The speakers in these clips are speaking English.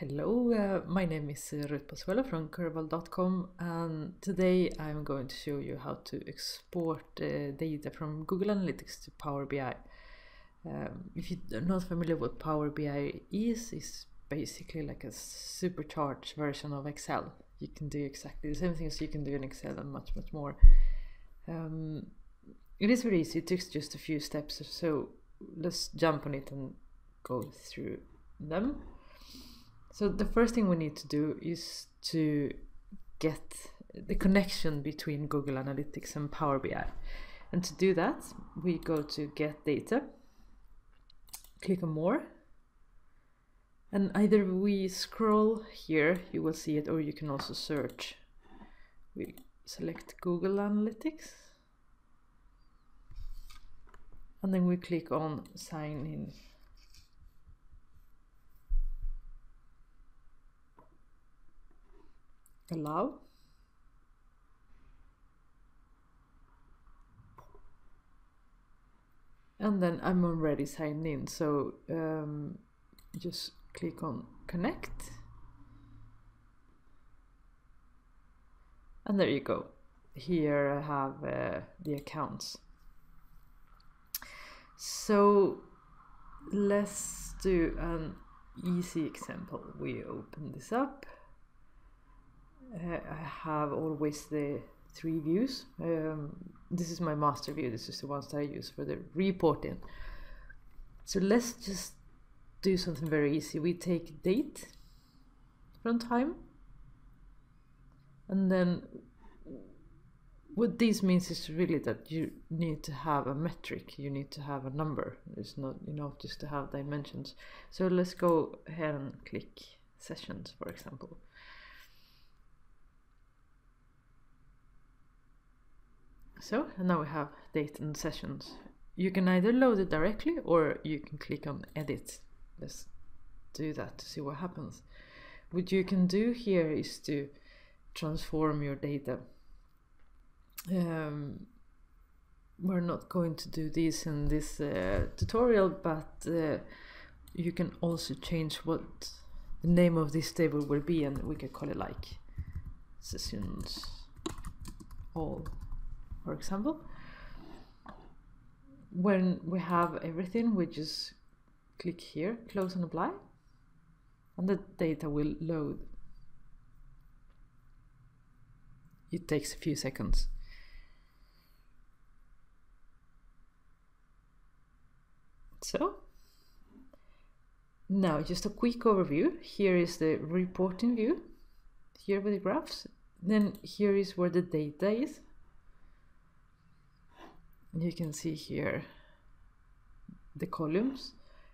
Hello, uh, my name is Ruth Pozuelo from Curbal.com and today I'm going to show you how to export uh, data from Google Analytics to Power BI. Um, if you're not familiar with Power BI is, it's basically like a supercharged version of Excel. You can do exactly the same things you can do in Excel and much, much more. Um, it is very easy, it takes just a few steps, so let's jump on it and go through them. So the first thing we need to do is to get the connection between Google Analytics and Power BI. And to do that, we go to Get Data, click on More, and either we scroll here, you will see it, or you can also search. We select Google Analytics, and then we click on Sign In. Allow and then I'm already signed in so um, just click on connect. And there you go. Here I have uh, the accounts. So let's do an easy example. We open this up I have always the three views. Um, this is my master view. This is the ones that I use for the reporting. So let's just do something very easy. We take date from time. And then what this means is really that you need to have a metric. You need to have a number. It's not enough just to have dimensions. So let's go ahead and click sessions, for example. So, now we have date and sessions. You can either load it directly or you can click on edit. Let's do that to see what happens. What you can do here is to transform your data. Um, we're not going to do this in this uh, tutorial, but uh, you can also change what the name of this table will be and we can call it like sessions all for example. When we have everything, we just click here, close and apply, and the data will load. It takes a few seconds. So, now just a quick overview. Here is the reporting view, here with the graphs. Then here is where the data is you can see here the columns.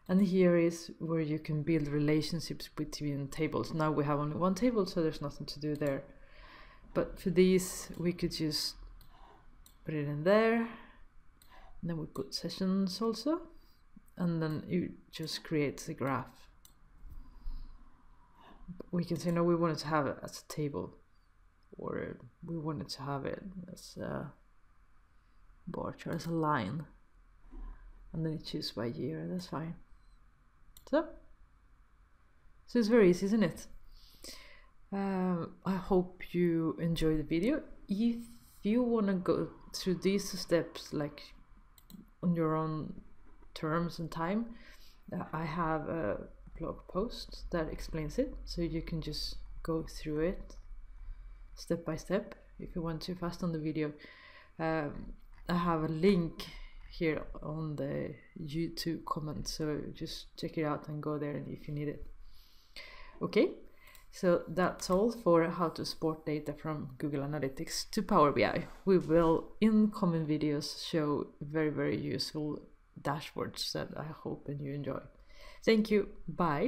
And here is where you can build relationships between tables. Now we have only one table so there's nothing to do there. But for these we could just put it in there. And then we put sessions also. And then you just create the graph. We can say no we wanted to have it as a table. Or we wanted to have it as a chart as a line. And then you choose by year. That's fine. So so it's very easy isn't it? Um, I hope you enjoy the video. If you want to go through these steps like on your own terms and time uh, I have a blog post that explains it so you can just go through it step by step if you want too fast on the video. Um, I have a link here on the YouTube comment so just check it out and go there if you need it. Okay so that's all for how to export data from Google Analytics to Power BI we will in coming videos show very very useful dashboards that I hope and you enjoy. Thank you. Bye